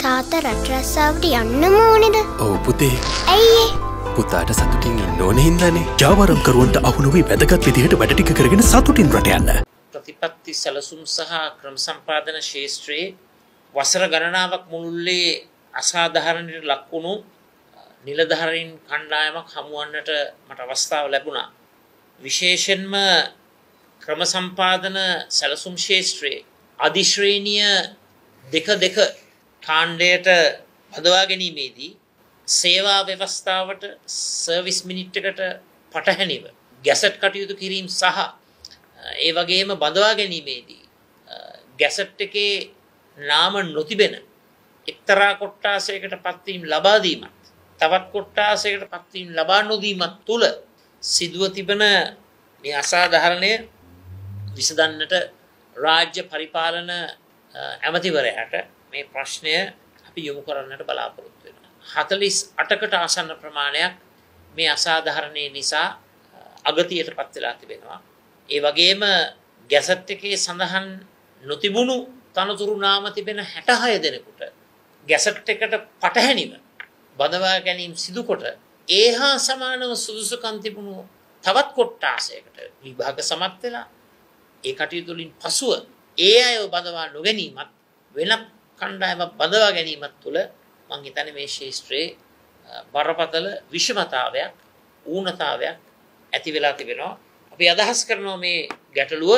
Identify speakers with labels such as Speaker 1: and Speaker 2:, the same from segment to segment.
Speaker 1: තාත රටරස්සාාවට යන්න මෝනෙද
Speaker 2: ඔව පුතේ.
Speaker 1: ඇයිඒ
Speaker 2: පුතාට සතුටින් ඉන්න ඕන හින්දනේ. ජාවරම්කරුවන්ට අහුනුවයි වැදගත් විදිහට වැඩටික කරගෙන සතුටින් රට යන්න.
Speaker 3: ප්‍රතිපත්ති සැලසුම් සහ ක්‍රම සම්පාදන ශේෂත්‍රයේ වසර ගණනාවක් මුළුල්ලේ අසාධහරණයට ලක්වුණු නිලධහරින් කණ්ඩායමක් හමුවන්නට මට අවස්ථාව ලැබුණා. විශේෂෙන්ම ක්‍රම සම්පාදන සැලසුම් ශේෂත්‍රයේ අධිශ්‍රේණිය දෙක දෙක කාණ්ඩයට පදවා ගැනීමේදී සේවා ව්‍යවස්ථාවට සර්විස් මිනිට්ටකට පටහැනිව ගැසට් කටයුතු කිරීම් සහ ඒ වගේම බඳවා ගැනීමේදී ගැසට් එකේ නාම නොතිබෙන එක්තරා කොට්ටාසයකට පත්වීම් ලබාදීමත් තවත් කොට්ටාසයකට පත්වීම් ලබා නොදීමත් තුළ සිදුව තිබෙන මේ අසාධහරණය විසදන්නට රාජ්‍ය පරිපාලන ඇමතිවරයට මේ ප්‍රශ්නය අපි යොමු කරන්නට බලාපොරොත්තු වෙන. හතලිස් අටකට ආසන්න ප්‍රමාණයක් මේ අසාධහරණය නිසා අගතියට පත්වෙලා තිබෙනවා. ඒ වගේම ගැසට් එකේ සඳහන් නොතිබුණු තනතුරු නාම තිබෙන හැටහය දෙනෙකුට ගැසට් එකට පටහැනිව බදවා ගැනීම් සිදුකොට ඒ හා සමානව සුදුසුකන් තිබුණු තවත් කොට්ටාසයකට විභාග සමත් වෙලා ඒ කටයුතුලින් පසුව ඒ අය බදවා නොගැනීමත් වෙන කණ්ඩායම බදවා ගැනීමත් තුළ මං හිතන්නේ මේ ශේෂ්ත්‍රයේ බරපතල විෂමතාවයක් ඌනතාවයක් ඇති වෙලා තිබෙනවා අපි අදහස් කරනවා මේ ගැටලුව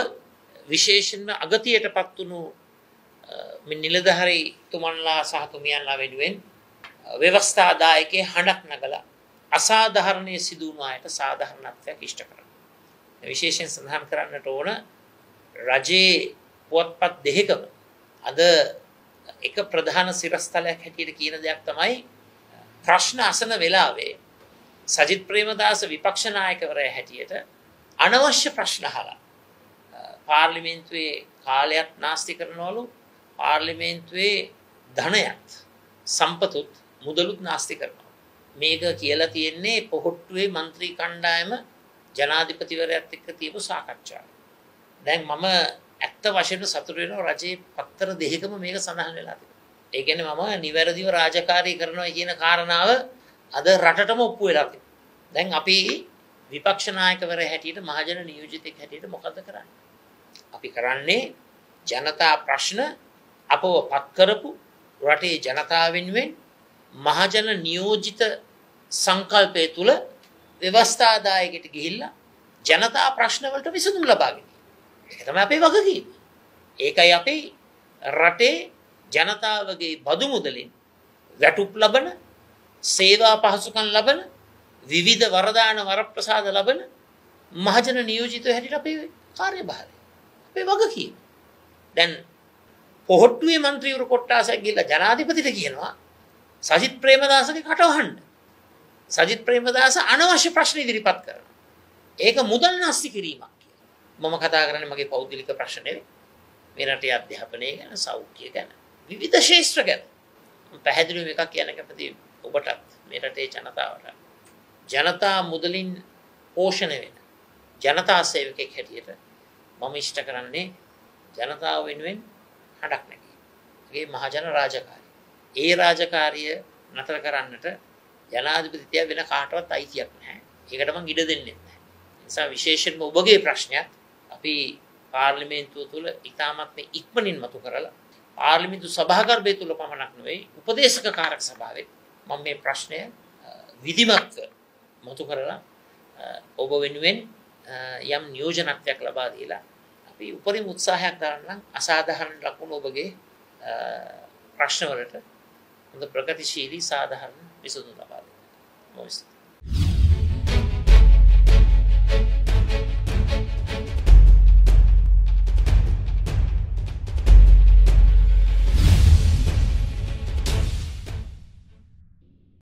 Speaker 3: විශේෂයෙන්ම අගතියට පත් වුණු නිලධහරි තුමන්ලා සහ තුමියන්ලා වෙනුවෙන් ව්‍යවස්ථාදායකයේ හඬක් නගලා අසාධාරණය සිදුවුණු අයට සාධාරණත්වයක් ඉෂ්ට කරන්න. විශේෂයෙන් සඳහන් කරන්නට ඕන රජයේ පුවත්පත් දෙහෙකම අද එක ප්‍රධාන සිරස්තලයක් හැටියට කියන දෙයක් තමයි ප්‍රශ්න අසන වෙලාවේ සජිත් ප්‍රේමදාස විපක්ෂනායකවරය හැටියට අනවශ්‍ය ප්‍රශ්න හලා පාර්ලිමේන්තුවේ කාලයක් නාස්ති කරනවලු පාර්ලිමේන්තුවේ ධනයත් සම්පතුත් මුදලුත් නාස්ති කරනවා. මේක කියලා තියෙන්නේ පොහොට්ටුවේ මන්ත්‍රී කණ්ඩායම ජනාධිපතිවරයත් එක්ක තියපු සාකච්ඡාව. දැන් මම ඇත්ත වශයෙන් සතුට වෙනවා රජයේ පත්තර දෙකම මේක සඳහන් වෙලා තිබෙනවා. ඒ කියන්නේ මම නිවැරදිව රාජකාරී කරනවා කියන කාරණාව අද රටටම ඔප්පු වෙලා තිබෙනවා. දැන් අපි විපක්ෂ නායකවරයා හැටියට මහජන නියෝජිතෙක් හැටියට මොකද කරන්නේ? අපි කරන්නේ ජනතා ප්‍රශ්න අපව පත් කරපු රටේ ජනතාව වෙනුවෙන් මහජන නියෝජිත සංකල්පය තුළ ව්‍යවස්ථාදායකට ගිහිල්ලා ජනතා ප්‍රශ්නවලට විසඳුම් ලබාගෙන. එකතම අපේ වගකීම. ඒකයි අපේ රටේ ජනතාවගේ බදු මුදලින් වැටුප් ලබන සේවා පහසුකන් ලබන විවිධ වරදාන වරප්‍රසාද ලබන මහජන නියෝජිත හැටිට අපේ කාර්ය භාරය අපේ වගකීම. දැන් පොහොට්ටුවේ මන්ත්‍රීවරු කොට්ටාසක් ගිල්ල ජනාධිපතිට කියනවා සජිත් ප්‍රේමදාසගේ කටවහන්ඩ. සජිත් ප්‍රේමදාස අනවශ්‍ය ප්‍රශ්න ඉදිරිපත් කරන. ඒක මුදල් නස්ති කිරීමක් කිය. මම කතා කරන මගේ පෞද්ගලික ප්‍රශ්නය මෙරට අධ්‍යාපනය ගැන සෞඛ්‍ය ගැන විවිධ ශේෂත්‍ර ගැන. පැහැදිලුව එකක් කියන කැපති ඔබටත් මෙරටේ ජනතාවට. ජනතා මුදලින් පෝෂණය වෙන ජනතා සේවකෙක් හැටියට මම ඉෂ්ට කරන්නේ ජනතාව වෙනුවෙන් හඩක් නැගේ මහජන රාජකාරය. ඒ රාජකාරිය නතර කරන්නට ජනාධිපතිතිය වෙන කාටවත් අයිතියක් නැහැ. ඒකටම ඉඩ දෙන්නෙත් නිසා විශේෂෙන්ම ඔබගේ ප්‍රශ්නයක් අපි පාර්ලිමේන්තුව තුළ ඉතාමත්ම ඉක්මනින් මතු කරලා පාර්ලිමිතු සභාගර්භය තුළ පමණක් නොවේ උපදේශක කාරක සභාවේ මම මේ ප්‍රශ්නය විදිමත්ව මතු කරලා ඔබ වෙනුවෙන් යම් නියෝජනත්වයක් ලබා දීලා අපි උපරිම උත්සාහයක් දරන්නම් අසාධහරණ ලකුණු ඔබගේ ප්‍රශ්නවලට හොඳ ප්‍රගතිශීලී සාධහරණ විසඳු ලබා දෙන්න.